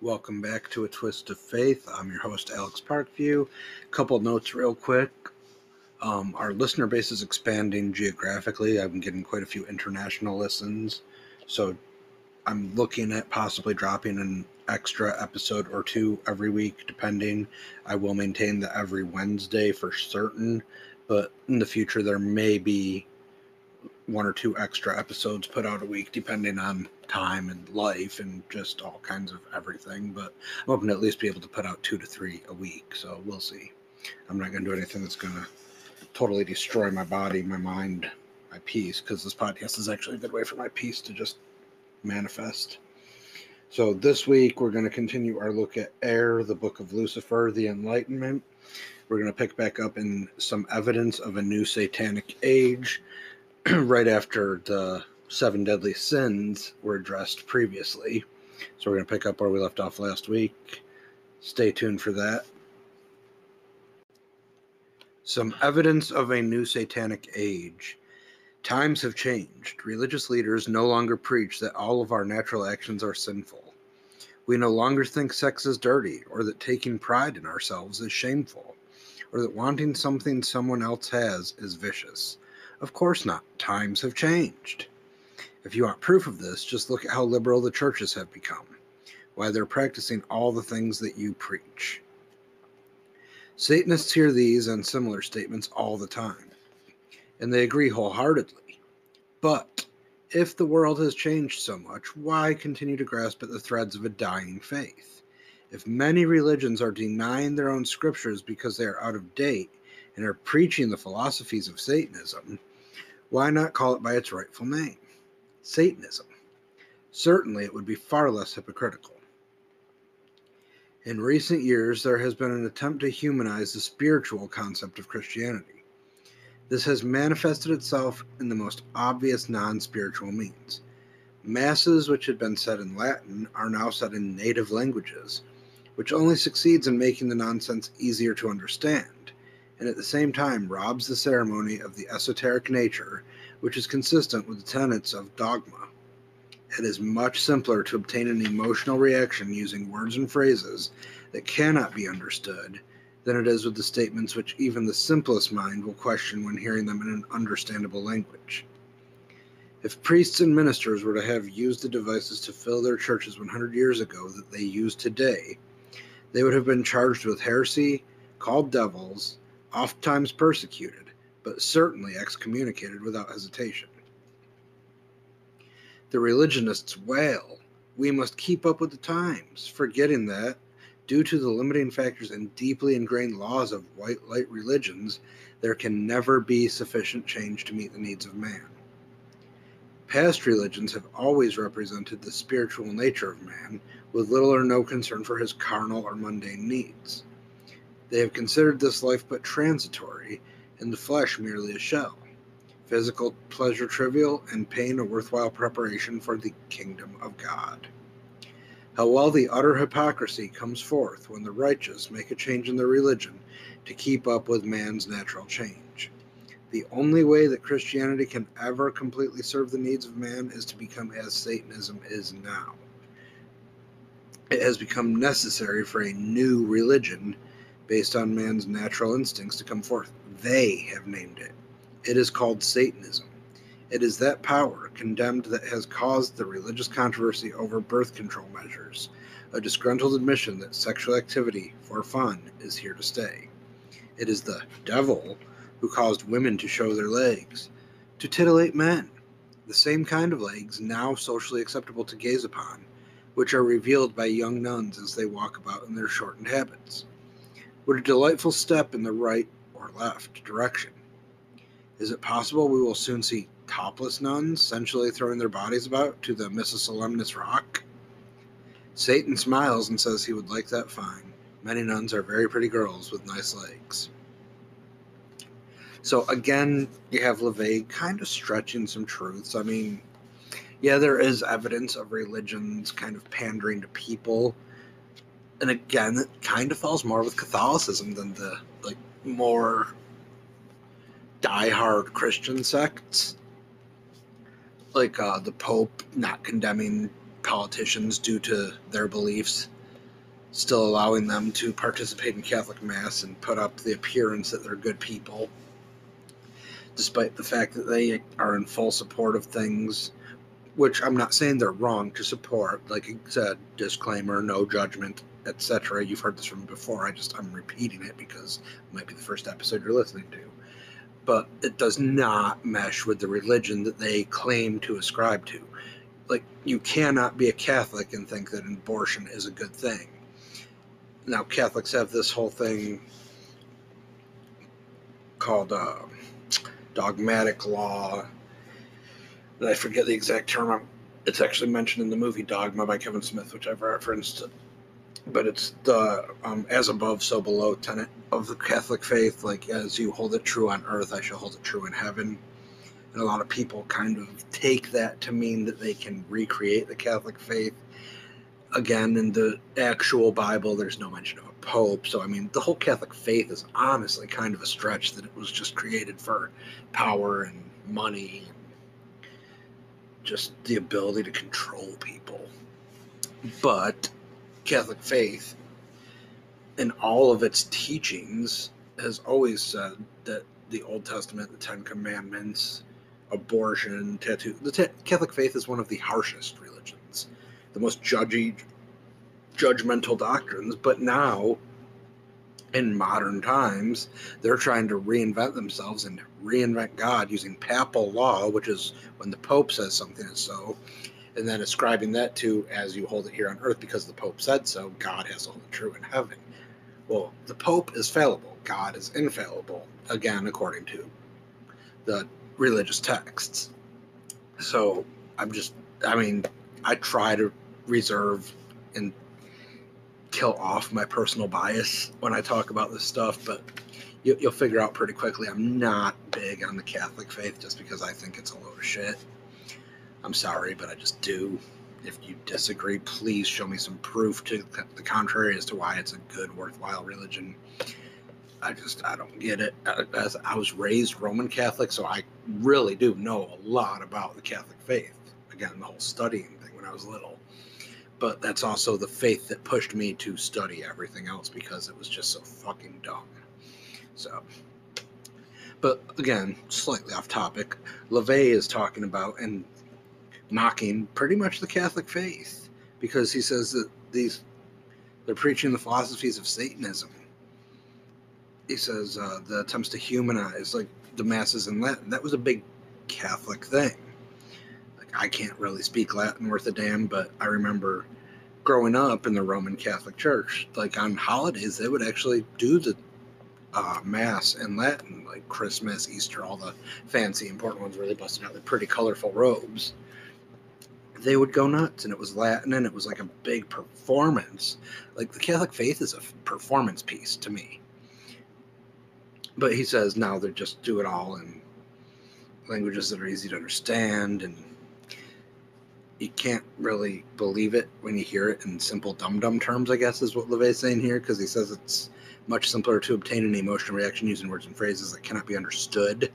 Welcome back to A Twist of Faith. I'm your host, Alex Parkview. Couple notes, real quick. Um, our listener base is expanding geographically. I've been getting quite a few international listens. So I'm looking at possibly dropping an extra episode or two every week, depending. I will maintain the every Wednesday for certain, but in the future, there may be one or two extra episodes put out a week, depending on time and life and just all kinds of everything. But I'm hoping to at least be able to put out two to three a week. So we'll see. I'm not going to do anything that's going to totally destroy my body, my mind, my peace, because this podcast is actually a good way for my peace to just manifest. So this week we're going to continue our look at Air, the Book of Lucifer, the Enlightenment. We're going to pick back up in some evidence of a new satanic age right after the seven deadly sins were addressed previously. So we're going to pick up where we left off last week. Stay tuned for that. Some evidence of a new satanic age. Times have changed. Religious leaders no longer preach that all of our natural actions are sinful. We no longer think sex is dirty, or that taking pride in ourselves is shameful, or that wanting something someone else has is vicious. Of course not. Times have changed. If you want proof of this, just look at how liberal the churches have become, why they're practicing all the things that you preach. Satanists hear these and similar statements all the time, and they agree wholeheartedly. But if the world has changed so much, why continue to grasp at the threads of a dying faith? If many religions are denying their own scriptures because they are out of date and are preaching the philosophies of Satanism, why not call it by its rightful name? Satanism. Certainly, it would be far less hypocritical. In recent years, there has been an attempt to humanize the spiritual concept of Christianity. This has manifested itself in the most obvious non spiritual means. Masses which had been said in Latin are now said in native languages, which only succeeds in making the nonsense easier to understand, and at the same time robs the ceremony of the esoteric nature which is consistent with the tenets of dogma. It is much simpler to obtain an emotional reaction using words and phrases that cannot be understood than it is with the statements which even the simplest mind will question when hearing them in an understandable language. If priests and ministers were to have used the devices to fill their churches 100 years ago that they use today, they would have been charged with heresy, called devils, oft times persecuted but certainly excommunicated without hesitation. The religionists wail, We must keep up with the times, forgetting that, due to the limiting factors and deeply ingrained laws of white light religions, there can never be sufficient change to meet the needs of man. Past religions have always represented the spiritual nature of man, with little or no concern for his carnal or mundane needs. They have considered this life but transitory and the flesh merely a shell. Physical pleasure trivial, and pain a worthwhile preparation for the kingdom of God. How well the utter hypocrisy comes forth when the righteous make a change in their religion to keep up with man's natural change. The only way that Christianity can ever completely serve the needs of man is to become as Satanism is now. It has become necessary for a new religion based on man's natural instincts to come forth. They have named it. It is called Satanism. It is that power condemned that has caused the religious controversy over birth control measures, a disgruntled admission that sexual activity for fun is here to stay. It is the devil who caused women to show their legs, to titillate men, the same kind of legs now socially acceptable to gaze upon, which are revealed by young nuns as they walk about in their shortened habits. What a delightful step in the right or left direction. Is it possible we will soon see topless nuns sensually throwing their bodies about to the Missa Solemnis rock? Satan smiles and says he would like that fine. Many nuns are very pretty girls with nice legs. So again, you have LaVey kind of stretching some truths. I mean, yeah, there is evidence of religions kind of pandering to people and again, it kind of falls more with Catholicism than the like more diehard Christian sects, like uh, the Pope not condemning politicians due to their beliefs. still allowing them to participate in Catholic Mass and put up the appearance that they're good people, despite the fact that they are in full support of things, which I'm not saying they're wrong to support. Like I said, disclaimer, no judgment, etc. You've heard this from before. I just I'm repeating it because it might be the first episode you're listening to. But it does not mesh with the religion that they claim to ascribe to. Like you cannot be a Catholic and think that abortion is a good thing now Catholics have this whole thing called uh, dogmatic law. And I forget the exact term. It's actually mentioned in the movie Dogma by Kevin Smith, which I've referenced. But it's the um, as above, so below tenet of the Catholic faith. Like, as you hold it true on earth, I shall hold it true in heaven. And a lot of people kind of take that to mean that they can recreate the Catholic faith again in the actual bible there's no mention of a pope so i mean the whole catholic faith is honestly kind of a stretch that it was just created for power and money and just the ability to control people but catholic faith in all of its teachings has always said that the old testament the ten commandments abortion tattoo the catholic faith is one of the harshest religions the most judgy, judgmental doctrines. But now, in modern times, they're trying to reinvent themselves and reinvent God using papal law, which is when the Pope says something is so, and then ascribing that to as you hold it here on earth because the Pope said so, God has it true in heaven. Well, the Pope is fallible, God is infallible, again, according to the religious texts. So I'm just, I mean, I try to reserve and kill off my personal bias when I talk about this stuff, but you, will figure out pretty quickly I'm not big on the Catholic faith just because I think it's a load of shit. I'm sorry, but I just do. If you disagree, please show me some proof to the contrary as to why it's a good, worthwhile religion. I just, I don't get it. Uh, as I was raised Roman Catholic, so I really do know a lot about the Catholic faith. Again, the whole studying thing when I was little but that's also the faith that pushed me to study everything else because it was just so fucking dumb. So, but again, slightly off topic, LaVey is talking about and mocking pretty much the Catholic faith because he says that these they're preaching the philosophies of Satanism. He says uh, the attempts to humanize like the masses in Latin that was a big Catholic thing Like I can't really speak Latin worth a damn, but I remember growing up in the Roman Catholic Church, like on holidays, they would actually do the uh, Mass in Latin, like Christmas, Easter, all the fancy, important ones where they busted out the pretty colorful robes. They would go nuts, and it was Latin, and it was like a big performance. Like the Catholic faith is a performance piece to me. But he says now they just do it all in languages that are easy to understand and you can't really believe it when you hear it in simple dum dum terms, I guess is what LaVey's saying here, because he says it's much simpler to obtain an emotional reaction using words and phrases that cannot be understood.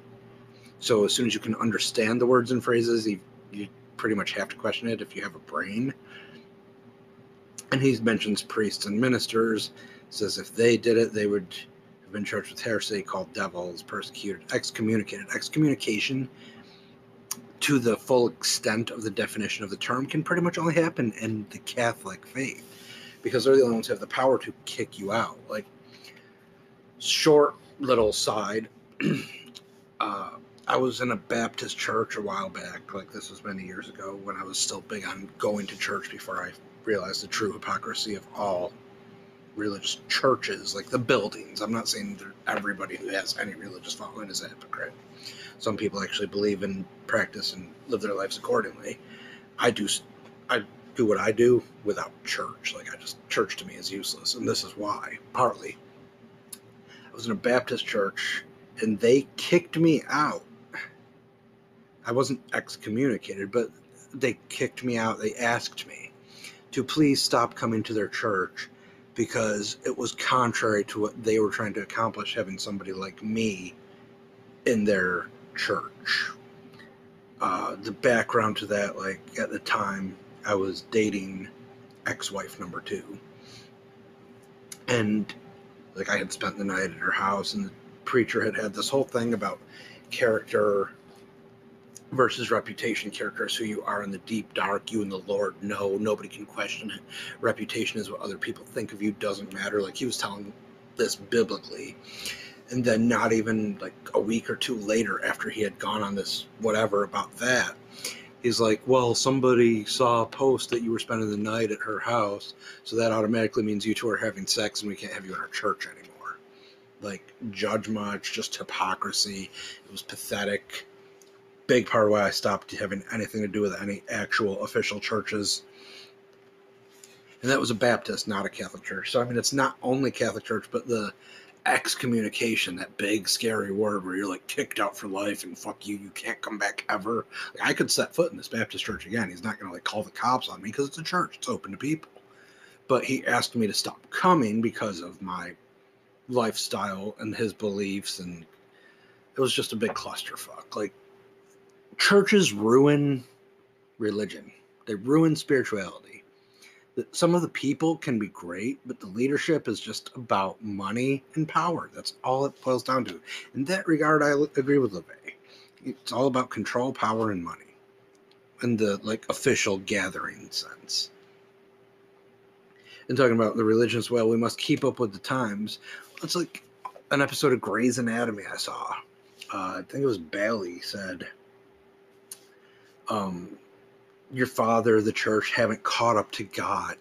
So as soon as you can understand the words and phrases, you, you pretty much have to question it if you have a brain. And he mentions priests and ministers, says if they did it, they would have been charged with heresy, called devils, persecuted, excommunicated. Excommunication to the full extent of the definition of the term can pretty much only happen in the Catholic faith because they're the only ones who have the power to kick you out. Like, short little side, uh, I was in a Baptist church a while back. Like, this was many years ago when I was still big on going to church before I realized the true hypocrisy of all religious churches, like the buildings. I'm not saying that everybody who has any religious following is a hypocrite some people actually believe and practice and live their lives accordingly. I do I do what I do without church. Like I just church to me is useless, and this is why. Partly, I was in a Baptist church, and they kicked me out. I wasn't excommunicated, but they kicked me out. They asked me to please stop coming to their church because it was contrary to what they were trying to accomplish having somebody like me in their church. Uh, the background to that, like at the time, I was dating ex wife number two. And like I had spent the night at her house, and the preacher had had this whole thing about character versus reputation. Character is who you are in the deep dark. You and the Lord know. Nobody can question it. Reputation is what other people think of you. Doesn't matter. Like he was telling this biblically. And then not even like a week or two later, after he had gone on this whatever about that, he's like, "Well, somebody saw a post that you were spending the night at her house, so that automatically means you two are having sex, and we can't have you in our church anymore." Like judge much, just hypocrisy. It was pathetic. Big part of why I stopped having anything to do with any actual official churches. And that was a Baptist, not a Catholic church. So I mean, it's not only Catholic church, but the excommunication, that big scary word where you're like kicked out for life and fuck you, you can't come back ever. Like, I could set foot in this Baptist church again. He's not going to like call the cops on me because it's a church, it's open to people. But he asked me to stop coming because of my lifestyle and his beliefs, and it was just a big clusterfuck. Like, churches ruin religion, they ruin spirituality some of the people can be great, but the leadership is just about money and power. That's all it boils down to. In that regard, I agree with LaVey. It's all about control, power, and money, in the like official gathering sense. And talking about the religion as well, we must keep up with the times. It's like an episode of Grey's Anatomy I saw. Uh, I think it was Bailey said. Um, your father, the church, haven't caught up to God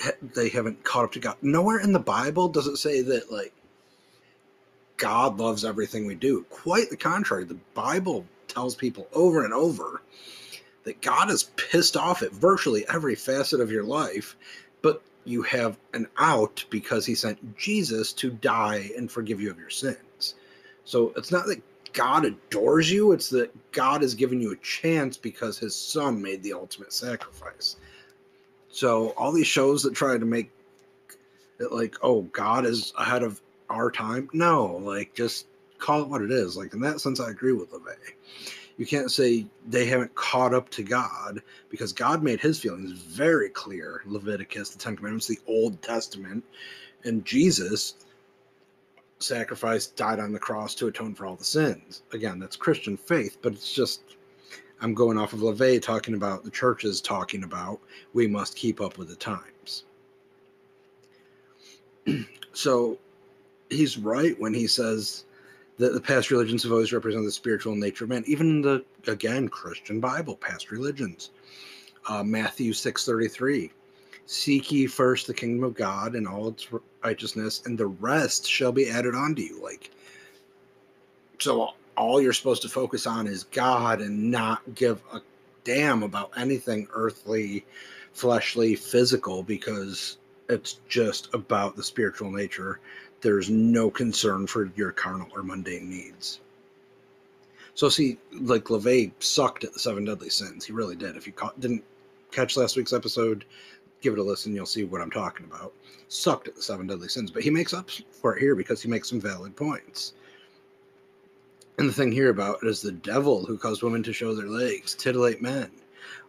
yet. They haven't caught up to God. Nowhere in the Bible does it say that, like, God loves everything we do. Quite the contrary. The Bible tells people over and over that God is pissed off at virtually every facet of your life, but you have an out because he sent Jesus to die and forgive you of your sins. So it's not that God adores you. It's that God has given you a chance because his son made the ultimate sacrifice. So all these shows that try to make it like, oh, God is ahead of our time. No, like just call it what it is. Like in that sense, I agree with LaVey. You can't say they haven't caught up to God because God made his feelings very clear. Leviticus, the Ten Commandments, the Old Testament, and Jesus sacrificed, died on the cross to atone for all the sins. Again, that's Christian faith, but it's just I'm going off of LaVey talking about the churches talking about we must keep up with the times. so he's right when he says that the past religions have always represented the spiritual nature of man. Even the again Christian Bible, past religions. Uh, Matthew six thirty three. Seek ye first the kingdom of God and all its righteousness, and the rest shall be added onto you. Like, so all you're supposed to focus on is God and not give a damn about anything earthly, fleshly, physical, because it's just about the spiritual nature. There's no concern for your carnal or mundane needs. So see, like LaVey sucked at the seven deadly sins. He really did. If you caught, didn't catch last week's episode, give it a listen. You'll see what I'm talking about. Sucked at the seven deadly sins, but he makes up for it here because he makes some valid points. And the thing here about it is the devil who caused women to show their legs, titillate men.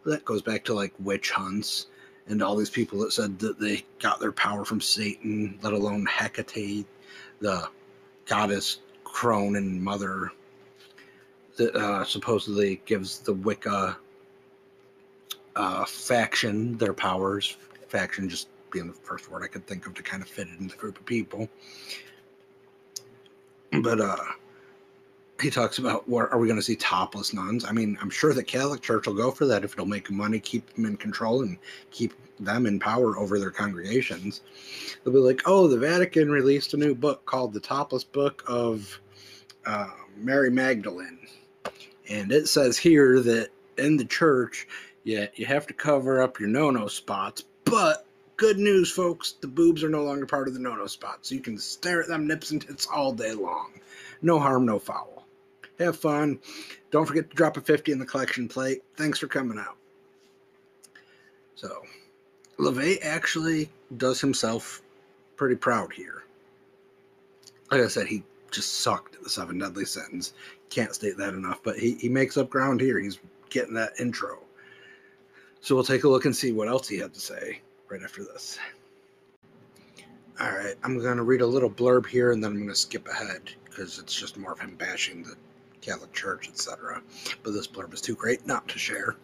Well, that goes back to like witch hunts and all these people that said that they got their power from Satan, let alone Hecate, the goddess crone and mother that uh, supposedly gives the Wicca uh, faction their powers. Faction just being the first word I could think of to kind of fit it in the group of people. But uh, he talks about what are we going to see topless nuns? I mean, I'm sure the Catholic Church will go for that if it'll make money, keep them in control, and keep them in power over their congregations. They'll be like, oh, the Vatican released a new book called the Topless Book of uh, Mary Magdalene. And it says here that in the church, yeah, you have to cover up your no no spots, but good news, folks, the boobs are no longer part of the no no spots. So you can stare at them nips and tits all day long. No harm, no foul. Have fun. Don't forget to drop a 50 in the collection plate. Thanks for coming out. So, LaVey actually does himself pretty proud here. Like I said, he just sucked at the seven deadly sins. Can't state that enough, but he, he makes up ground here. He's getting that intro. So we'll take a look and see what else he had to say right after this. All right, I'm going to read a little blurb here and then I'm going to skip ahead because it's just more of him bashing the Catholic Church, etc. But this blurb is too great not to share.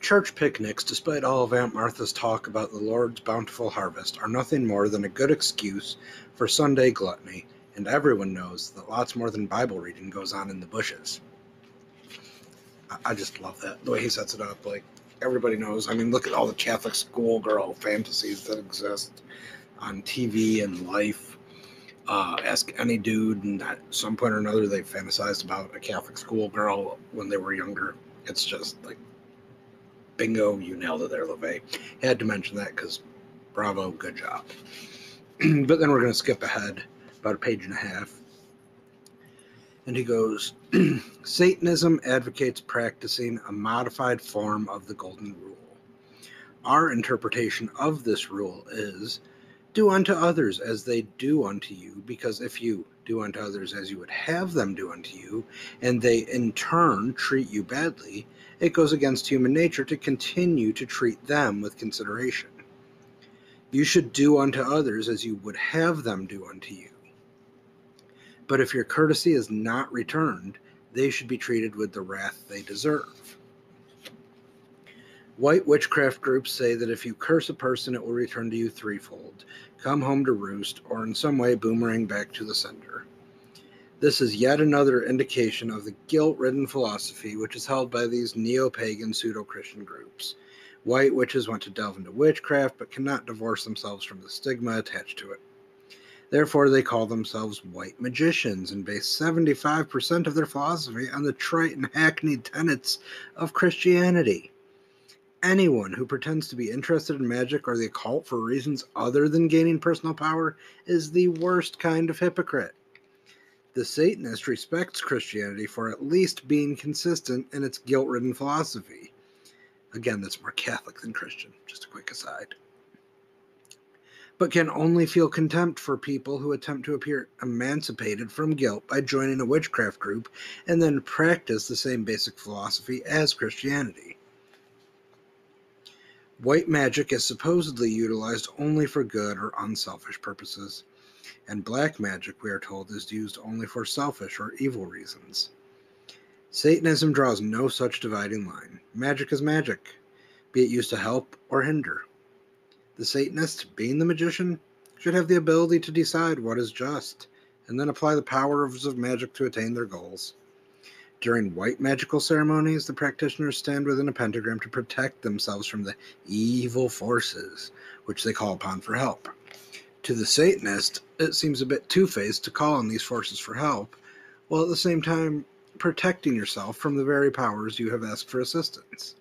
Church picnics, despite all of Aunt Martha's talk about the Lord's bountiful harvest, are nothing more than a good excuse for Sunday gluttony, and everyone knows that lots more than Bible reading goes on in the bushes. I just love that, the way he sets it up. Like, everybody knows. I mean, look at all the Catholic schoolgirl fantasies that exist on TV and life. Uh, ask any dude, and at some point or another, they fantasized about a Catholic schoolgirl when they were younger. It's just like, bingo, you nailed it there, LaVey. Had to mention that because bravo, good job. but then we're going to skip ahead about a page and a half. And he goes Satanism advocates practicing a modified form of the Golden Rule. Our interpretation of this rule is do unto others as they do unto you, because if you do unto others as you would have them do unto you, and they in turn treat you badly, it goes against human nature to continue to treat them with consideration. You should do unto others as you would have them do unto you. But if your courtesy is not returned, they should be treated with the wrath they deserve. White witchcraft groups say that if you curse a person, it will return to you threefold come home to roost, or in some way boomerang back to the sender. This is yet another indication of the guilt ridden philosophy which is held by these neo pagan pseudo Christian groups. White witches want to delve into witchcraft but cannot divorce themselves from the stigma attached to it. Therefore, they call themselves white magicians and base 75% of their philosophy on the trite and hackneyed tenets of Christianity anyone who pretends to be interested in magic or the occult for reasons other than gaining personal power is the worst kind of hypocrite. The Satanist respects Christianity for at least being consistent in its guilt ridden philosophy. Again, that's more Catholic than Christian, just a quick aside. But can only feel contempt for people who attempt to appear emancipated from guilt by joining a witchcraft group and then practice the same basic philosophy as Christianity. White magic is supposedly utilized only for good or unselfish purposes, and black magic, we are told, is used only for selfish or evil reasons. Satanism draws no such dividing line. Magic is magic, be it used to help or hinder. The Satanist, being the magician, should have the ability to decide what is just, and then apply the powers of magic to attain their goals. During white magical ceremonies, the practitioners stand within a pentagram to protect themselves from the evil forces which they call upon for help. To the Satanist, it seems a bit two faced to call on these forces for help, while at the same time protecting yourself from the very powers you have asked for assistance.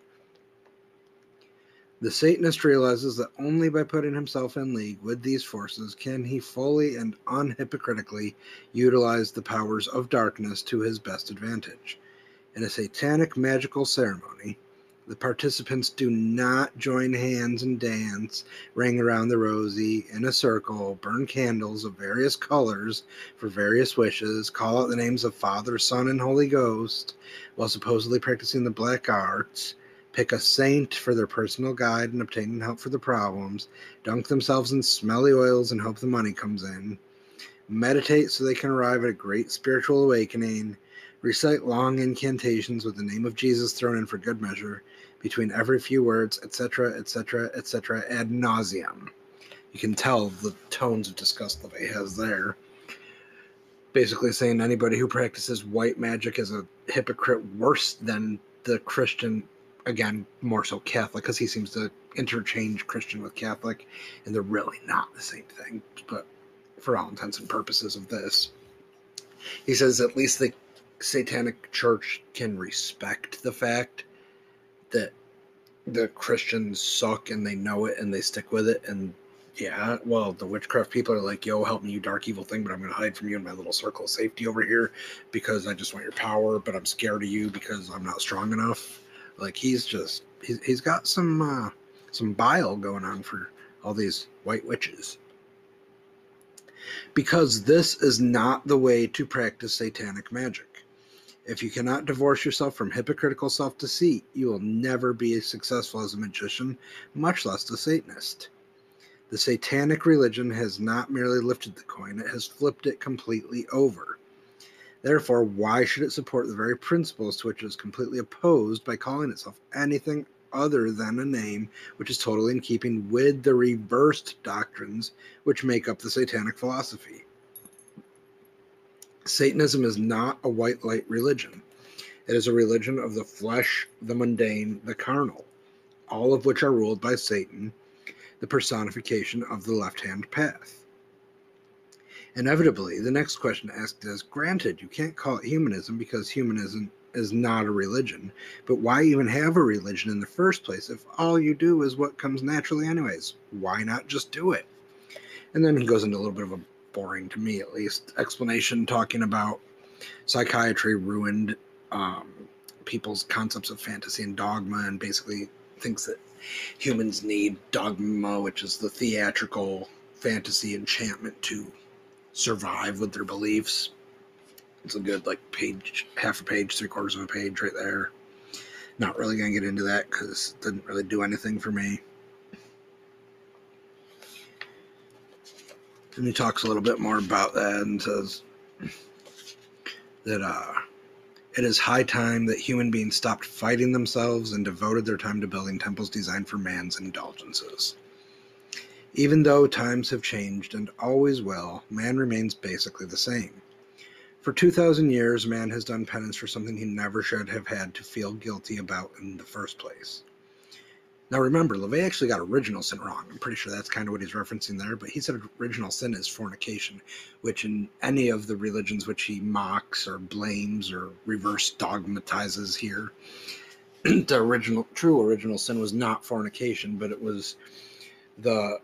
The Satanist realizes that only by putting himself in league with these forces can he fully and unhypocritically utilize the powers of darkness to his best advantage. In a satanic magical ceremony, the participants do not join hands and dance, ring around the rosy in a circle, burn candles of various colors for various wishes, call out the names of Father, Son, and Holy Ghost, while supposedly practicing the black arts pick a saint for their personal guide and obtaining help for the problems, dunk themselves in smelly oils and hope the money comes in, meditate so they can arrive at a great spiritual awakening, recite long incantations with the name of Jesus thrown in for good measure between every few words, etc., etc., etc., ad nauseum. You can tell the tones of disgust LaVey has there. Basically, saying anybody who practices white magic is a hypocrite worse than the Christian again more so Catholic because he seems to interchange Christian with Catholic, and they're really not the same thing. But for all intents and purposes of this, he says at least the Satanic Church can respect the fact that the Christians suck and they know it and they stick with it. And yeah, well, the witchcraft people are like, yo, help me, you dark evil thing, but I'm going to hide from you in my little circle of safety over here because I just want your power, but I'm scared of you because I'm not strong enough like he's just he's, he's got some uh, some bile going on for all these white witches. Because this is not the way to practice satanic magic. If you cannot divorce yourself from hypocritical self deceit, you will never be successful as a magician, much less a Satanist. The satanic religion has not merely lifted the coin, it has flipped it completely over. Therefore, why should it support the very principles to which it is completely opposed by calling itself anything other than a name which is totally in keeping with the reversed doctrines which make up the satanic philosophy? Satanism is not a white light religion. It is a religion of the flesh, the mundane, the carnal, all of which are ruled by Satan, the personification of the left hand path. Inevitably, the next question asked is granted, you can't call it humanism because humanism is not a religion, but why even have a religion in the first place if all you do is what comes naturally, anyways? Why not just do it? And then he goes into a little bit of a boring, to me at least, explanation talking about psychiatry ruined um, people's concepts of fantasy and dogma and basically thinks that humans need dogma, which is the theatrical fantasy enchantment to survive with their beliefs. It's a good like page, half a page, three quarters of a page right there. Not really gonna get into that because it didn't really do anything for me. And he talks a little bit more about that and says that uh, it is high time that human beings stopped fighting themselves and devoted their time to building temples designed for man's indulgences. Even though times have changed and always will, man remains basically the same. For 2,000 years, man has done penance for something he never should have had to feel guilty about in the first place. Now remember, LaVey actually got original sin wrong. I'm pretty sure that's kind of what he's referencing there, but he said original sin is fornication, which in any of the religions which he mocks or blames or reverse dogmatizes here, the original true original sin was not fornication, but it was the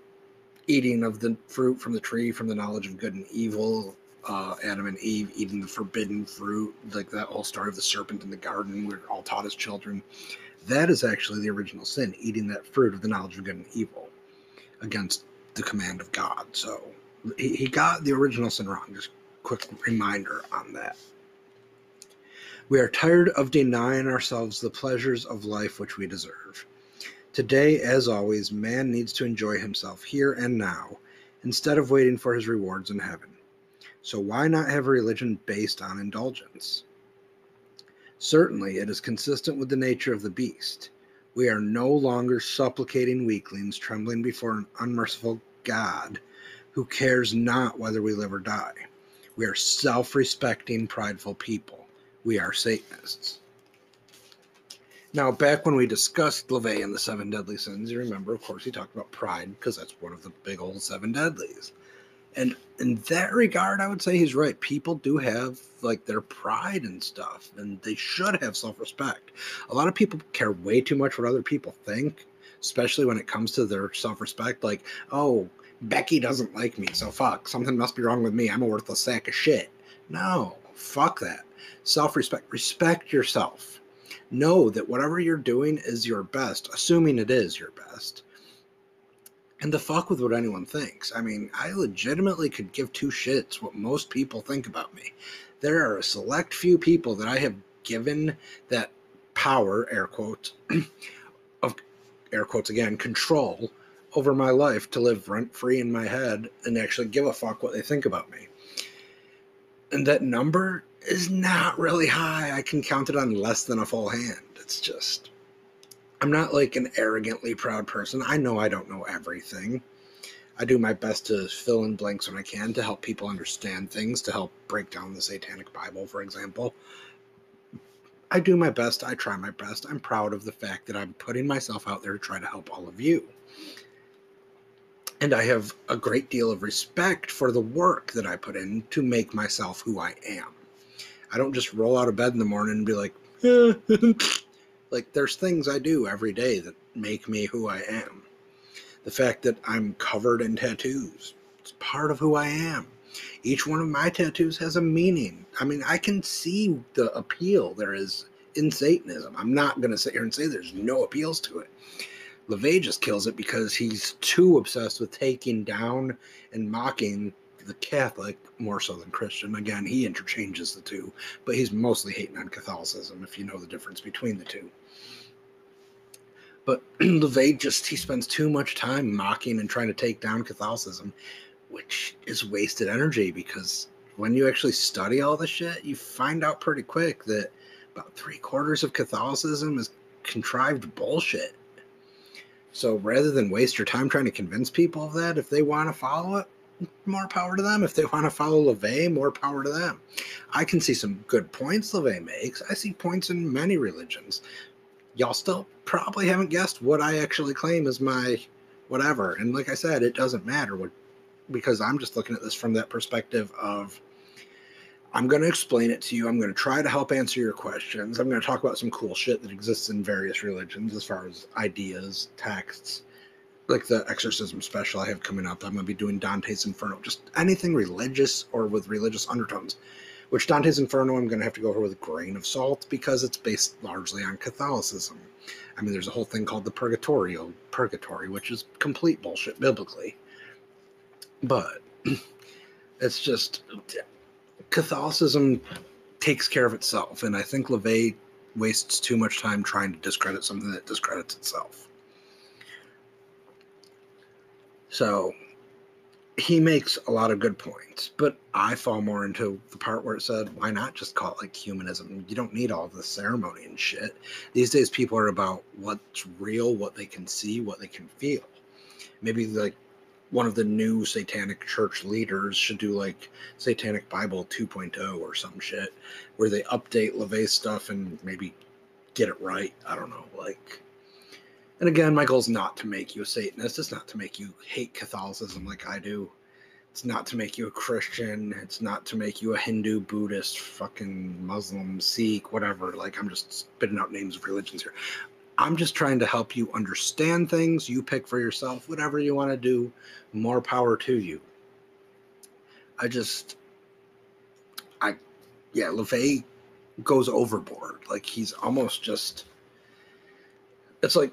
eating of the fruit from the tree from the knowledge of good and evil uh, adam and eve eating the forbidden fruit like that whole story of the serpent in the garden we're all taught as children. That is actually the original sin eating that fruit of the knowledge of good and evil against the command of god. So he, he got the original sin wrong. Just quick reminder on that. We are tired of denying ourselves the pleasures of life which we deserve Today, as always, man needs to enjoy himself here and now instead of waiting for his rewards in heaven. So, why not have a religion based on indulgence? Certainly, it is consistent with the nature of the beast. We are no longer supplicating weaklings trembling before an unmerciful God who cares not whether we live or die. We are self respecting, prideful people. We are Satanists. Now, back when we discussed LaVey and the seven deadly sins, you remember, of course, he talked about pride because that's one of the big old seven deadlies. And in that regard, I would say he's right. People do have like their pride and stuff, and they should have self respect. A lot of people care way too much what other people think, especially when it comes to their self respect. Like, oh, Becky doesn't like me, so fuck, something must be wrong with me. I'm a worthless sack of shit. No, fuck that. Self respect. Respect yourself know that whatever you're doing is your best, assuming it is your best. And the fuck with what anyone thinks. I mean, I legitimately could give two shits what most people think about me. There are a select few people that I have given that power, air quotes, of air quotes again, control over my life to live rent free in my head and actually give a fuck what they think about me. And that number is not really high. I can count it on less than a full hand. It's just, I'm not like an arrogantly proud person. I know I don't know everything. I do my best to fill in blanks when I can to help people understand things, to help break down the Satanic Bible, for example. I do my best. I try my best. I'm proud of the fact that I'm putting myself out there to try to help all of you. And I have a great deal of respect for the work that I put in to make myself who I am. I don't just roll out of bed in the morning and be like, eh. like there's things I do every day that make me who I am. The fact that I'm covered in tattoos, it's part of who I am. Each one of my tattoos has a meaning. I mean, I can see the appeal there is in Satanism. I'm not going to sit here and say there's no appeals to it. LaVey just kills it because he's too obsessed with taking down and mocking the Catholic more so than Christian. Again, he interchanges the two, but he's mostly hating on Catholicism if you know the difference between the two. But LaVey just he spends too much time mocking and trying to take down Catholicism, which is wasted energy because when you actually study all the shit, you find out pretty quick that about three quarters of Catholicism is contrived bullshit. So rather than waste your time trying to convince people of that, if they want to follow it, more power to them. If they want to follow LaVey, more power to them. I can see some good points LaVey makes. I see points in many religions. Y'all still probably haven't guessed what I actually claim is my whatever. And like I said, it doesn't matter what because I'm just looking at this from that perspective of I'm going to explain it to you. I'm going to try to help answer your questions. I'm going to talk about some cool shit that exists in various religions as far as ideas, texts, like the exorcism special I have coming up. I'm going to be doing Dante's Inferno, just anything religious or with religious undertones. Which Dante's Inferno I'm going to have to go over with a grain of salt because it's based largely on Catholicism. I mean, there's a whole thing called the Purgatorio, Purgatory, which is complete bullshit biblically. But it's just Catholicism takes care of itself, and I think LaVey wastes too much time trying to discredit something that discredits itself. So he makes a lot of good points, but I fall more into the part where it said, why not just call it like humanism? You don't need all the ceremony and shit. These days, people are about what's real, what they can see, what they can feel. Maybe like one of the new satanic church leaders should do like satanic bible 2.0 or some shit where they update LaVey stuff and maybe get it right i don't know like and again my goal is not to make you a satanist it's not to make you hate catholicism like i do it's not to make you a christian it's not to make you a hindu buddhist fucking muslim sikh whatever like i'm just spitting out names of religions here I'm just trying to help you understand things. You pick for yourself whatever you want to do. More power to you. I just, I, yeah, LaVey goes overboard. Like he's almost just, it's like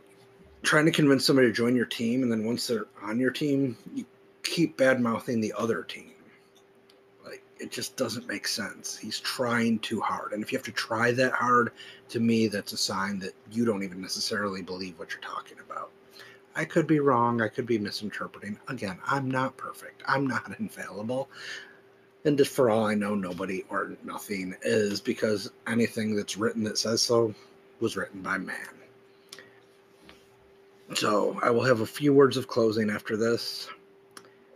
trying to convince somebody to join your team, and then once they're on your team, you keep bad mouthing the other team Like it just doesn't make sense. He's trying too hard. And if you have to try that hard, to me, that's a sign that you don't even necessarily believe what you're talking about. I could be wrong. I could be misinterpreting. Again, I'm not perfect. I'm not infallible. And just for all I know, nobody or nothing is because anything that's written that says so was written by man. So I will have a few words of closing after this.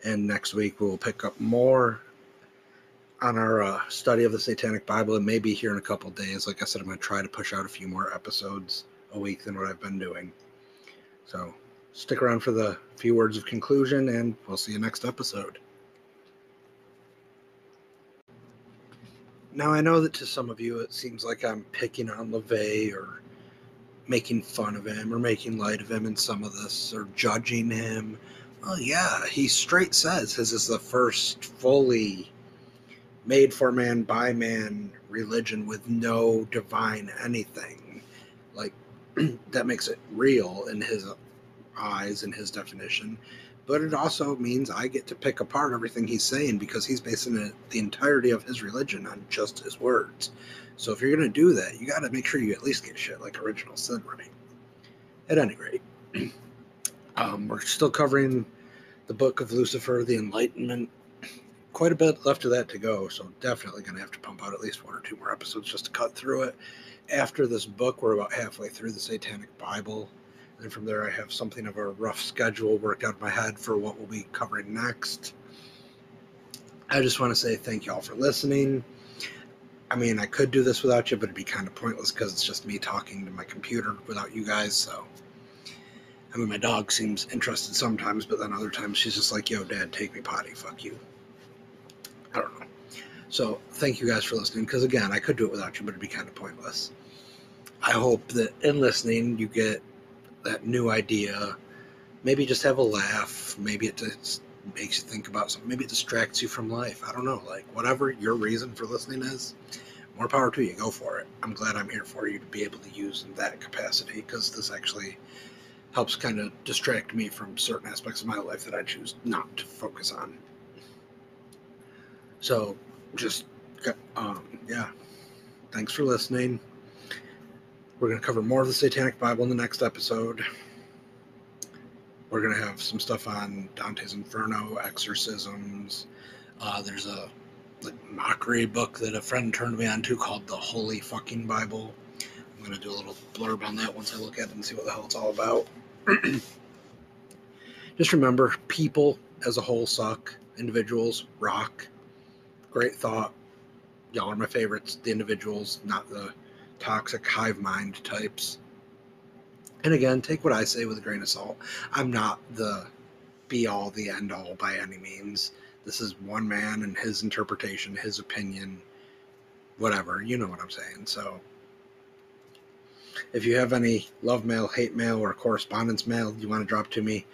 And next week we will pick up more on our uh, study of the Satanic Bible. It may be here in a couple days. Like I said, I'm going to try to push out a few more episodes a week than what I've been doing. So stick around for the few words of conclusion, and we'll see you next episode. Now, I know that to some of you it seems like I'm picking on LaVey or making fun of him or making light of him in some of this or judging him. Well, yeah, he straight says his is the first fully made for man by man religion with no divine anything. Like that makes it real in his eyes and his definition. But it also means I get to pick apart everything he's saying because he's basing the entirety of his religion on just his words. So if you're going to do that, you got to make sure you at least get shit like original sin right. At any rate, um, we're still covering the book of Lucifer, the Enlightenment quite a bit left of that to go, so definitely going to have to pump out at least one or two more episodes just to cut through it. After this book, we're about halfway through the Satanic Bible. And from there, I have something of a rough schedule worked out in my head for what we'll be covering next. I just want to say thank you all for listening. I mean, I could do this without you, but it'd be kind of pointless because it's just me talking to my computer without you guys. So, I mean, my dog seems interested sometimes, but then other times she's just like, yo, dad, take me potty. Fuck you. I don't know. So thank you guys for listening. Because again, I could do it without you, but it'd be kind of pointless. I hope that in listening, you get that new idea. Maybe just have a laugh. Maybe it just makes you think about something. Maybe it distracts you from life. I don't know. Like whatever your reason for listening is, more power to you. Go for it. I'm glad I'm here for you to be able to use in that capacity because this actually helps kind of distract me from certain aspects of my life that I choose not to focus on. So just, um, yeah, thanks for listening. We're going to cover more of the Satanic Bible in the next episode. We're going to have some stuff on Dante's Inferno, exorcisms. Uh, there's a like, mockery book that a friend turned me on to called The Holy Fucking Bible. I'm going to do a little blurb on that once I look at it and see what the hell it's all about. Just remember, people as a whole suck. Individuals rock. Great thought. Y'all are my favorites. The individuals, not the toxic hive mind types. And again, take what I say with a grain of salt. I'm not the be all, the end all by any means. This is one man and his interpretation, his opinion, whatever. You know what I'm saying. So if you have any love mail, hate mail, or correspondence mail you want to drop to me,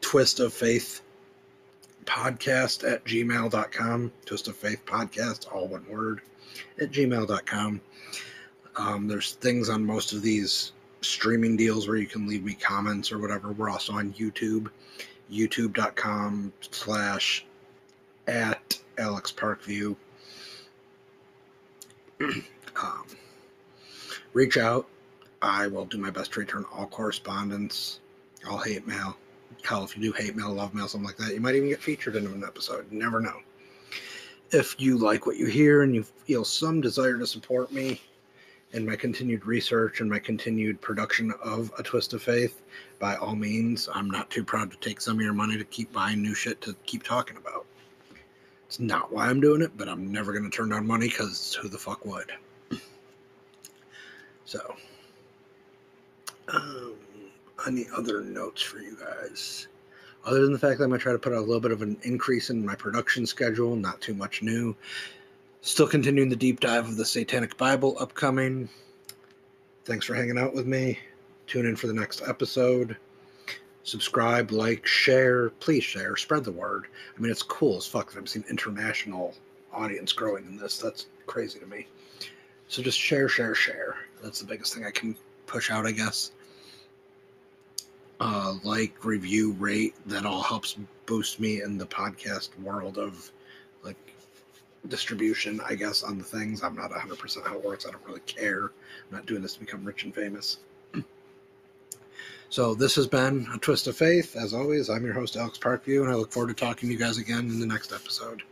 twist of faith podcast at gmail.com. Twist of faith podcast, all one word, at gmail.com. Um, there's things on most of these streaming deals where you can leave me comments or whatever. We're also on YouTube, youtube.com slash at Alex Parkview. um, reach out. I will do my best to return all correspondence, all hate mail. Hell, if you do hate mail, love mail, something like that, you might even get featured in an episode. You never know. If you like what you hear and you feel some desire to support me, in my continued research and my continued production of A Twist of Faith, by all means, I'm not too proud to take some of your money to keep buying new shit to keep talking about. It's not why I'm doing it, but I'm never going to turn down money because who the fuck would? So, um, any other notes for you guys? Other than the fact that I'm going to try to put a little bit of an increase in my production schedule, not too much new. Still continuing the deep dive of the Satanic Bible upcoming. Thanks for hanging out with me. Tune in for the next episode. Subscribe, like, share. Please share. Spread the word. I mean, it's cool as fuck that I'm seeing international audience growing in this. That's crazy to me. So just share, share, share. That's the biggest thing I can push out, I guess. Uh, like, review, rate. That all helps boost me in the podcast world of like distribution, I guess, on the things. I'm not 100% how it works. I don't really care. I'm not doing this to become rich and famous. So this has been A Twist of Faith. As always, I'm your host, Alex Parkview, and I look forward to talking to you guys again in the next episode.